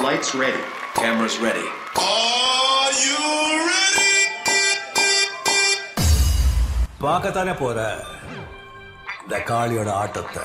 Lights ready. Cameras ready. Are you ready? பார்க்கத்தானே போற இந்த காளியோட ஆட்டத்தை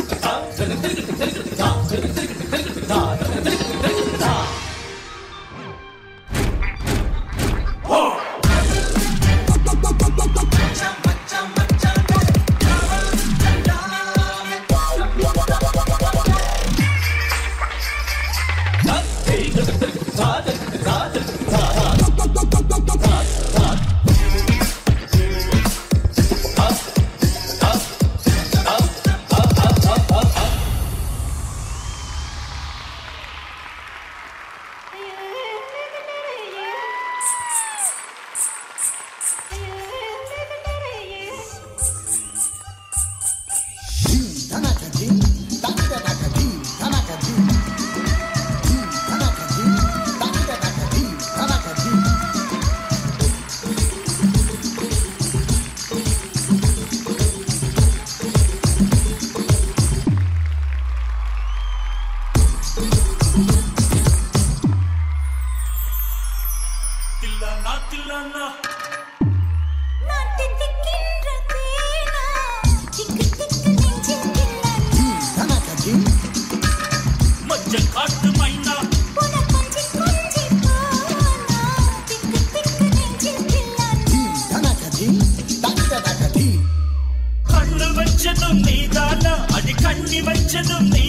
கண்ணு வச்சதும் நீதானா அடி கண்ணி வச்சதும் நீதானா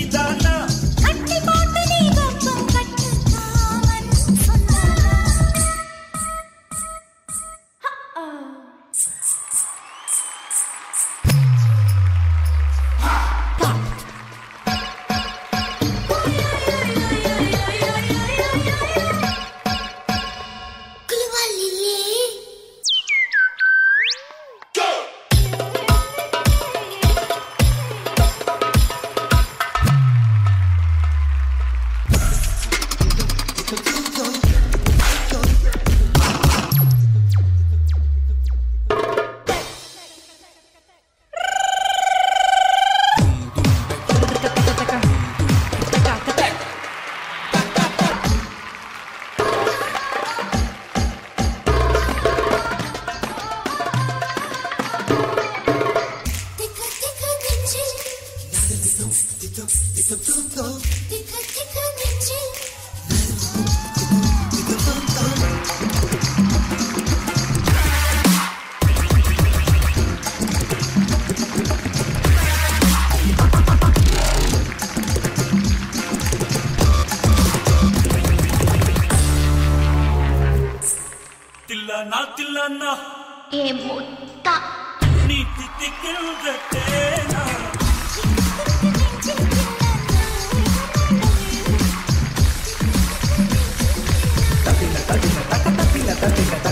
తిల్లనా తిల్లన్నా ఏ ముత్త నీ తిక్కిన Te